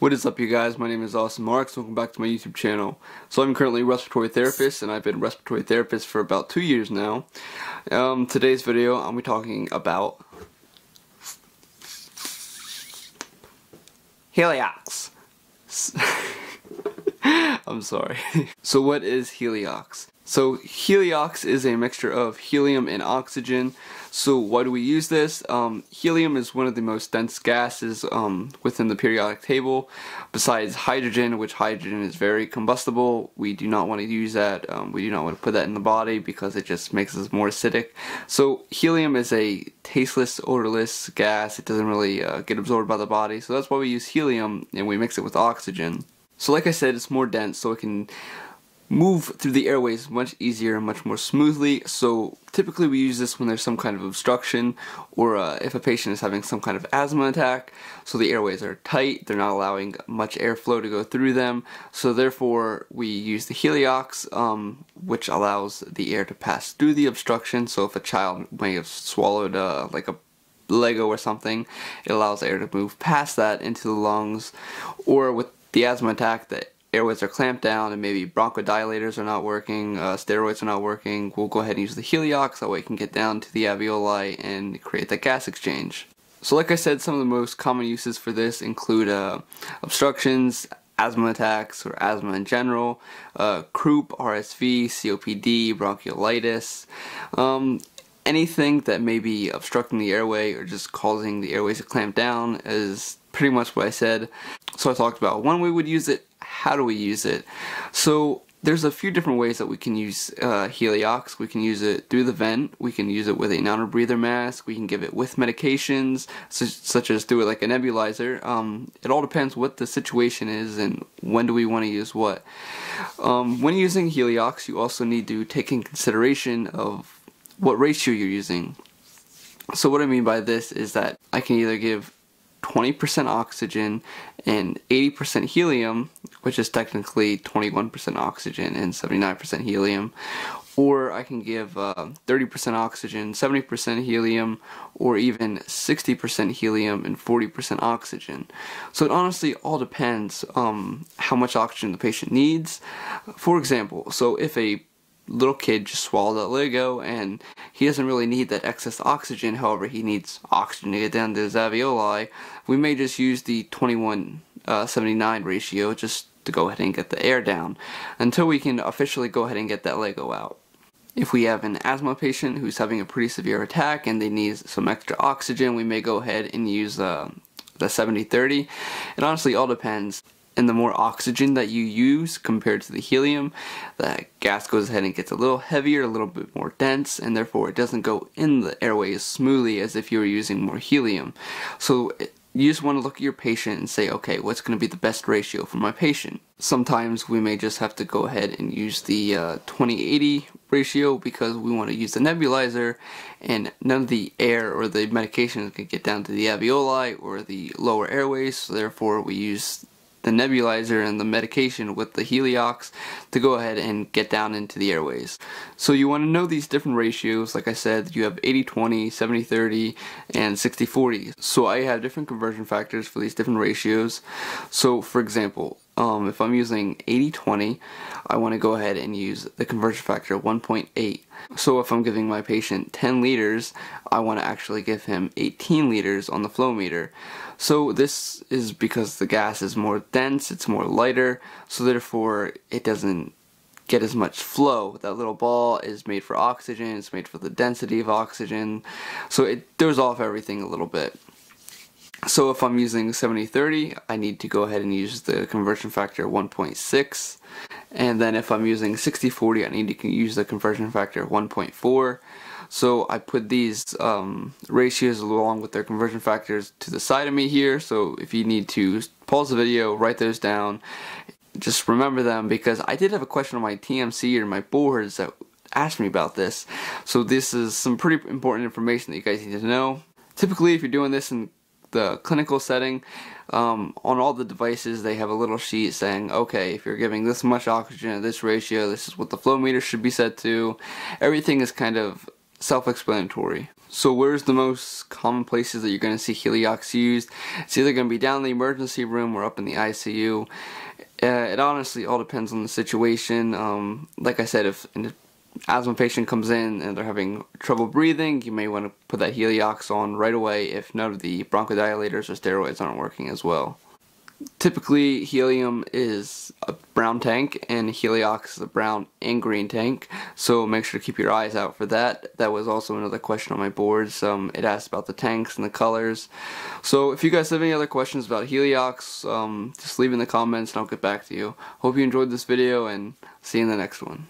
What is up you guys, my name is Austin Marks, welcome back to my YouTube channel. So I'm currently a respiratory therapist and I've been a respiratory therapist for about two years now. Um, today's video I'll be talking about Heliox. I'm sorry. so what is Heliox? So Heliox is a mixture of helium and oxygen. So why do we use this? Um, helium is one of the most dense gases um, within the periodic table. Besides hydrogen, which hydrogen is very combustible, we do not want to use that. Um, we do not want to put that in the body because it just makes us more acidic. So helium is a tasteless, odorless gas. It doesn't really uh, get absorbed by the body. So that's why we use helium and we mix it with oxygen. So like I said, it's more dense so it can move through the airways much easier and much more smoothly. So typically we use this when there's some kind of obstruction or uh, if a patient is having some kind of asthma attack. So the airways are tight, they're not allowing much airflow to go through them. So therefore we use the Heliox um, which allows the air to pass through the obstruction. So if a child may have swallowed uh, like a Lego or something, it allows air to move past that into the lungs or with the asthma attack, the airways are clamped down and maybe bronchodilators are not working, uh, steroids are not working, we'll go ahead and use the Heliox, that way it can get down to the alveoli and create that gas exchange. So like I said, some of the most common uses for this include uh, obstructions, asthma attacks or asthma in general, uh, croup, RSV, COPD, bronchiolitis, um, anything that may be obstructing the airway or just causing the airways to clamp down is pretty much what I said. So I talked about when we would use it, how do we use it. So there's a few different ways that we can use uh, Heliox. We can use it through the vent. We can use it with a non-breather mask. We can give it with medications, such, such as through like a nebulizer. Um, it all depends what the situation is and when do we want to use what. Um, when using Heliox, you also need to take in consideration of what ratio you're using. So what I mean by this is that I can either give 20% oxygen and 80% helium, which is technically 21% oxygen and 79% helium, or I can give 30% uh, oxygen, 70% helium, or even 60% helium and 40% oxygen. So it honestly all depends um, how much oxygen the patient needs. For example, so if a little kid just swallowed that Lego and he doesn't really need that excess oxygen, however he needs oxygen to get down to his alveoli, we may just use the 2179 uh, ratio just to go ahead and get the air down until we can officially go ahead and get that Lego out. If we have an asthma patient who's having a pretty severe attack and they need some extra oxygen, we may go ahead and use uh, the 70-30. It honestly all depends and the more oxygen that you use compared to the helium, the gas goes ahead and gets a little heavier, a little bit more dense, and therefore it doesn't go in the airway as smoothly as if you were using more helium. So you just want to look at your patient and say, okay, what's going to be the best ratio for my patient? Sometimes we may just have to go ahead and use the uh, 20-80 ratio because we want to use the nebulizer and none of the air or the medication can get down to the alveoli or the lower airways, so therefore we use the nebulizer and the medication with the Heliox to go ahead and get down into the airways. So you want to know these different ratios. Like I said, you have 80-20, 70-30, and 60-40. So I have different conversion factors for these different ratios. So for example, um, if I'm using 80-20, I want to go ahead and use the conversion factor 1.8. So if I'm giving my patient 10 liters, I want to actually give him 18 liters on the flow meter. So this is because the gas is more dense, it's more lighter, so therefore it doesn't get as much flow. That little ball is made for oxygen, it's made for the density of oxygen, so it throws off everything a little bit. So if I'm using 70-30, I need to go ahead and use the conversion factor 1.6. And then if I'm using 60-40, I need to use the conversion factor 1.4. So I put these um, ratios along with their conversion factors to the side of me here. So if you need to pause the video, write those down, just remember them because I did have a question on my TMC or my boards that asked me about this. So this is some pretty important information that you guys need to know. Typically if you're doing this in the clinical setting, um, on all the devices they have a little sheet saying, okay, if you're giving this much oxygen at this ratio, this is what the flow meter should be set to. Everything is kind of self-explanatory. So where's the most common places that you're going to see Heliox used? It's either going to be down in the emergency room or up in the ICU. Uh, it honestly all depends on the situation. Um, like I said, if asthma patient comes in and they're having trouble breathing, you may want to put that Heliox on right away if none of the bronchodilators or steroids aren't working as well. Typically, helium is a brown tank and Heliox is a brown and green tank, so make sure to keep your eyes out for that. That was also another question on my boards. Um, it asked about the tanks and the colors. So if you guys have any other questions about Heliox, um, just leave in the comments and I'll get back to you. Hope you enjoyed this video and see you in the next one.